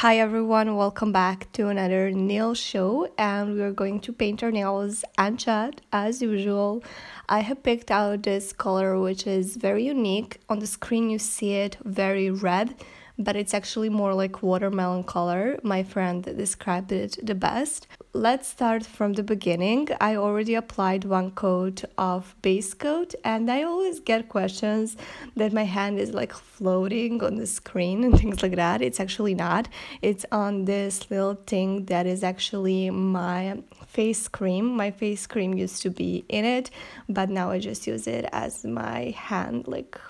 Hi everyone, welcome back to another nail show and we're going to paint our nails and chat as usual. I have picked out this color which is very unique. On the screen you see it very red but it's actually more like watermelon color. My friend described it the best. Let's start from the beginning. I already applied one coat of base coat and I always get questions that my hand is like floating on the screen and things like that. It's actually not. It's on this little thing that is actually my face cream. My face cream used to be in it, but now I just use it as my hand like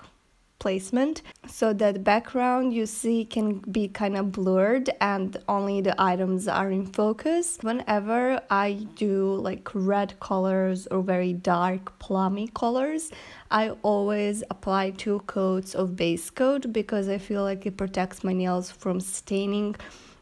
placement so that background you see can be kind of blurred and only the items are in focus. Whenever i do like red colors or very dark plummy colors i always apply two coats of base coat because i feel like it protects my nails from staining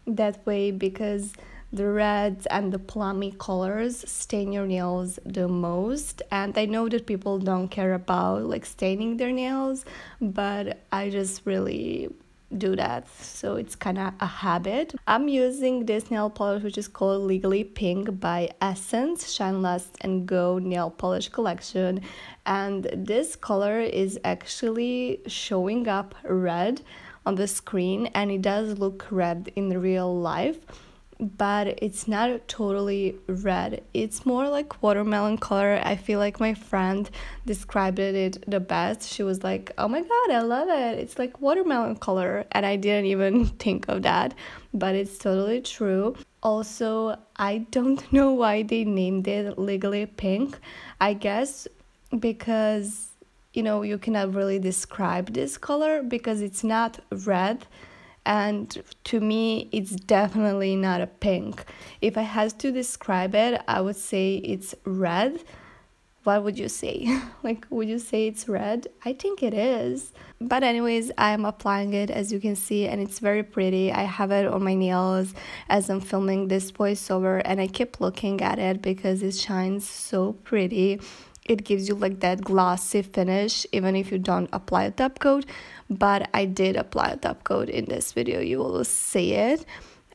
that way because the reds and the plummy colors stain your nails the most. And i know that people don't care about like staining their nails but i just really do that. So it's kind of a habit. I'm using this nail polish which is called legally pink by essence shine last and go nail polish collection. And this color is actually showing up red on the screen and it does look red in real life but it's not totally red. It's more like watermelon color. I feel like my friend described it the best. She was like, "Oh my god, I love it. It's like watermelon color." And I didn't even think of that, but it's totally true. Also, I don't know why they named it legally pink. I guess because you know, you cannot really describe this color because it's not red and to me it's definitely not a pink. If i had to describe it i would say it's red. What would you say? Like would you say it's red? I think it is. But anyways i'm applying it as you can see and it's very pretty. I have it on my nails as i'm filming this voiceover and i keep looking at it because it shines so pretty it gives you like that glossy finish even if you don't apply a top coat but I did apply a top coat in this video you will see it.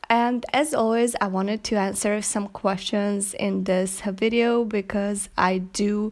And as always I wanted to answer some questions in this video because I do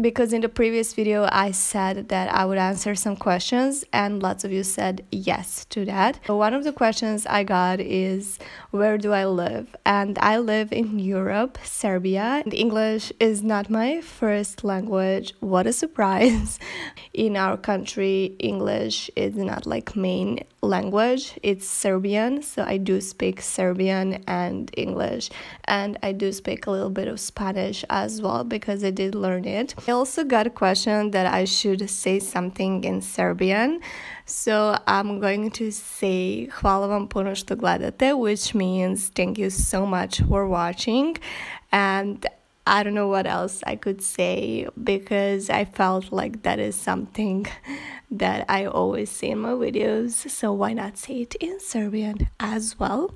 because in the previous video I said that I would answer some questions and lots of you said yes to that. So one of the questions I got is where do I live? And I live in Europe, Serbia. And English is not my first language. What a surprise. in our country, English is not like main language. It's Serbian, so I do speak Serbian and English. And I do speak a little bit of Spanish as well because I did learn it. I also got a question that I should say something in Serbian. So I'm going to say hvala vam puno što gledate, which means thank you so much for watching. And I don't know what else I could say because I felt like that is something that I always say in my videos. So why not say it in Serbian as well?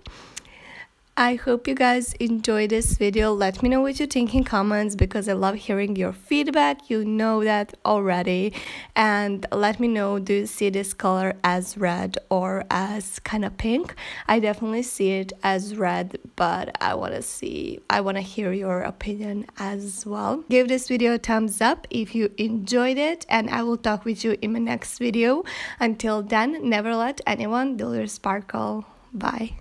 I hope you guys enjoy this video. Let me know what you think in comments because I love hearing your feedback. You know that already. And let me know do you see this color as red or as kind of pink? I definitely see it as red, but I want to see, I want to hear your opinion as well. Give this video a thumbs up if you enjoyed it and I will talk with you in my next video. Until then, never let anyone dull your sparkle. Bye.